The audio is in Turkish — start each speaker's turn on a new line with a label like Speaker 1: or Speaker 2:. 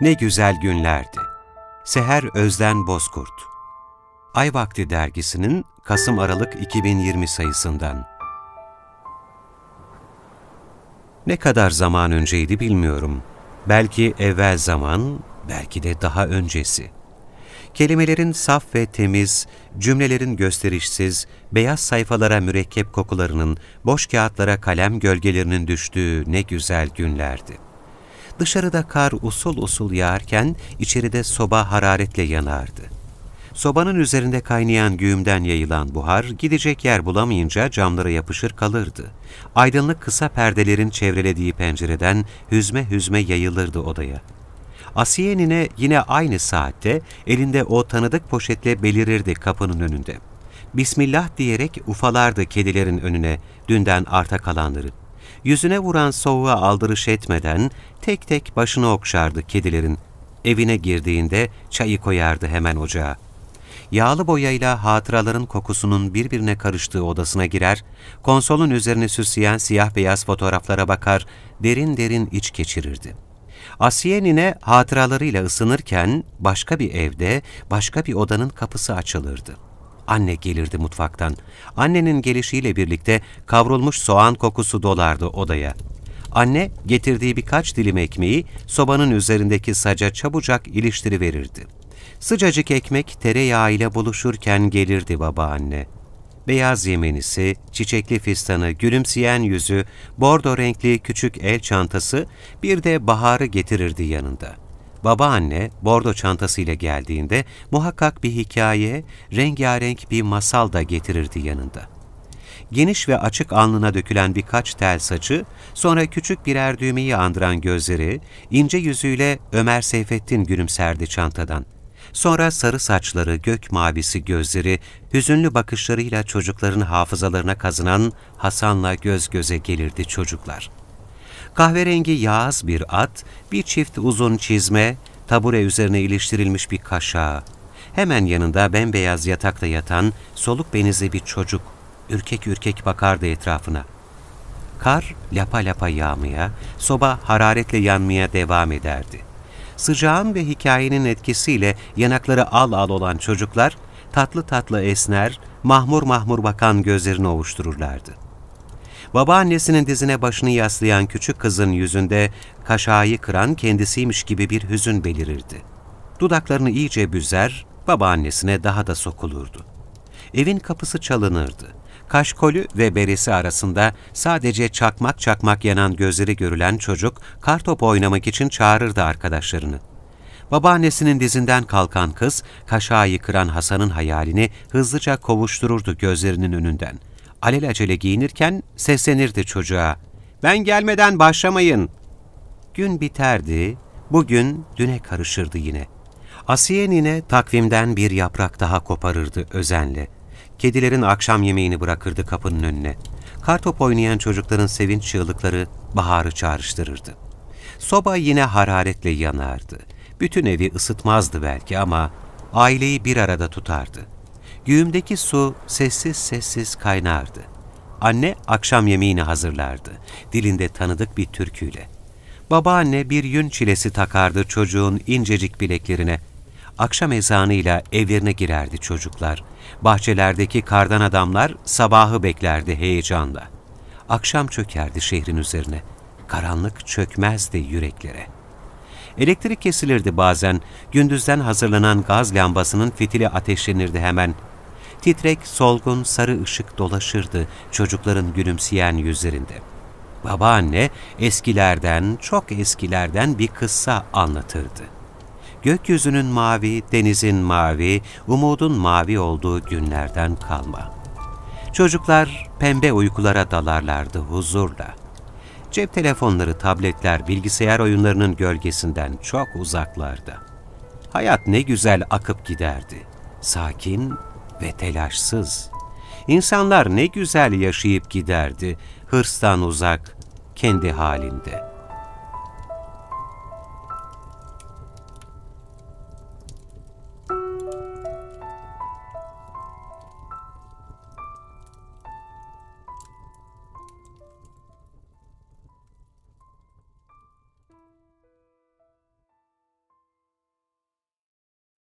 Speaker 1: Ne güzel günlerdi. Seher Özden Bozkurt Ay Vakti dergisinin Kasım-Aralık 2020 sayısından Ne kadar zaman önceydi bilmiyorum. Belki evvel zaman, belki de daha öncesi. Kelimelerin saf ve temiz, cümlelerin gösterişsiz, beyaz sayfalara mürekkep kokularının, boş kağıtlara kalem gölgelerinin düştüğü ne güzel günlerdi. Dışarıda kar usul usul yağarken içeride soba hararetle yanardı. Sobanın üzerinde kaynayan güğümden yayılan buhar gidecek yer bulamayınca camlara yapışır kalırdı. Aydınlık kısa perdelerin çevrelediği pencereden hüzme hüzme yayılırdı odaya. Asiye yine aynı saatte elinde o tanıdık poşetle belirirdi kapının önünde. Bismillah diyerek ufalardı kedilerin önüne dünden arta kalanları. Yüzüne vuran soğuğa aldırış etmeden tek tek başını okşardı kedilerin. Evine girdiğinde çayı koyardı hemen ocağa. Yağlı boyayla hatıraların kokusunun birbirine karıştığı odasına girer, konsolun üzerine süsleyen siyah beyaz fotoğraflara bakar, derin derin iç geçirirdi. Asiye nine hatıralarıyla ısınırken başka bir evde, başka bir odanın kapısı açılırdı. Anne gelirdi mutfaktan. Annenin gelişiyle birlikte kavrulmuş soğan kokusu dolardı odaya. Anne getirdiği birkaç dilim ekmeği sobanın üzerindeki saca çabucak iliştiriverirdi. Sıcacık ekmek tereyağı ile buluşurken gelirdi babaanne. Beyaz yemenisi, çiçekli fistanı, gülümseyen yüzü, bordo renkli küçük el çantası, bir de baharı getirirdi yanında. Babaanne bordo çantasıyla geldiğinde muhakkak bir hikaye, rengarenk bir masal da getirirdi yanında. Geniş ve açık alnına dökülen birkaç tel saçı, sonra küçük birer düğmeyi andıran gözleri, ince yüzüyle Ömer Seyfettin gülümserdi çantadan. Sonra sarı saçları, gök mavisi gözleri, hüzünlü bakışlarıyla çocukların hafızalarına kazınan Hasan'la göz göze gelirdi çocuklar. Kahverengi yağız bir at, bir çift uzun çizme, tabure üzerine iliştirilmiş bir kaşağı. Hemen yanında bembeyaz yatakta yatan, soluk benizli bir çocuk, ürkek ürkek bakardı etrafına. Kar lapa lapa yağmaya, soba hararetle yanmaya devam ederdi. Sıcağın ve hikayenin etkisiyle yanakları al al olan çocuklar, tatlı tatlı esner, mahmur mahmur bakan gözlerini ovuştururlardı. Babaannesinin dizine başını yaslayan küçük kızın yüzünde kaşağı kıran kendisiymiş gibi bir hüzün belirirdi. Dudaklarını iyice büzer, babaannesine daha da sokulurdu. Evin kapısı çalınırdı. Kaşkolü ve beresi arasında sadece çakmak çakmak yanan gözleri görülen çocuk kartop oynamak için çağırırdı arkadaşlarını. Babaannesinin dizinden kalkan kız, kaşağı kıran Hasan'ın hayalini hızlıca kovuştururdu gözlerinin önünden. Alelacele giyinirken seslenirdi çocuğa. ''Ben gelmeden başlamayın.'' Gün biterdi, bugün düne karışırdı yine. Asiye nine takvimden bir yaprak daha koparırdı özenle. Kedilerin akşam yemeğini bırakırdı kapının önüne. Kartop oynayan çocukların sevinç çığlıkları baharı çağrıştırırdı. Soba yine hararetle yanardı. Bütün evi ısıtmazdı belki ama aileyi bir arada tutardı. Güğümdeki su sessiz sessiz kaynardı. Anne akşam yemeğini hazırlardı, dilinde tanıdık bir türküyle. Babaanne bir yün çilesi takardı çocuğun incecik bileklerine. Akşam ezanıyla evlerine girerdi çocuklar. Bahçelerdeki kardan adamlar sabahı beklerdi heyecanla. Akşam çökerdi şehrin üzerine. Karanlık çökmezdi yüreklere. Elektrik kesilirdi bazen, gündüzden hazırlanan gaz lambasının fitili ateşlenirdi hemen. Titrek, solgun, sarı ışık dolaşırdı çocukların gülümseyen yüzlerinde. Babaanne eskilerden, çok eskilerden bir kıssa anlatırdı. Gökyüzünün mavi, denizin mavi, umudun mavi olduğu günlerden kalma. Çocuklar pembe uykulara dalarlardı huzurla. Cep telefonları, tabletler, bilgisayar oyunlarının gölgesinden çok uzaklarda. Hayat ne güzel akıp giderdi. Sakin ve telaşsız. İnsanlar ne güzel yaşayıp giderdi, hırstan uzak, kendi halinde.''